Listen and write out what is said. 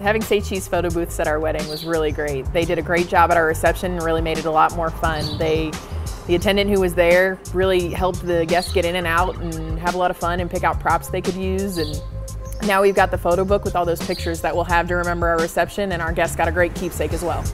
Having Say Cheese photo booths at our wedding was really great. They did a great job at our reception and really made it a lot more fun. They, the attendant who was there really helped the guests get in and out and have a lot of fun and pick out props they could use. And now we've got the photo book with all those pictures that we'll have to remember our reception and our guests got a great keepsake as well.